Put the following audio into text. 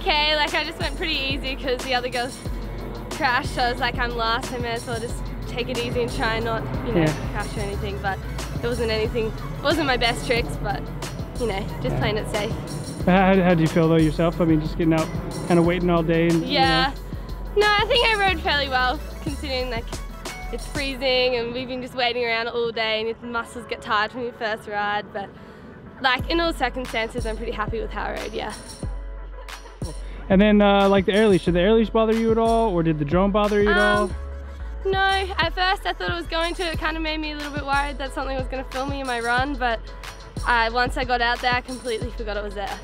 okay. Like I just went pretty easy because the other girls crashed. So I was like, I'm last. I may as well just take it easy and try and not, you know, Yeah. crash or anything. But it wasn't anything. It wasn't my best tricks, but you know, just playing it safe. How, how do you feel though yourself? I mean, just getting out, kind of waiting all day and you Yeah. No, I think I rode fairly well considering like it's freezing and we've been just waiting around all day and your muscles get tired from your first ride. But like in all circumstances, I'm pretty happy with how I rode. Yeah. And then uh, like the air leash, did the air leash bother you at all, or did the drone bother you at all? Um, No, at first I thought it was going to. It kind of made me a little bit worried that something was going to film me in my run, but uh, once I got out there, I completely forgot it was there.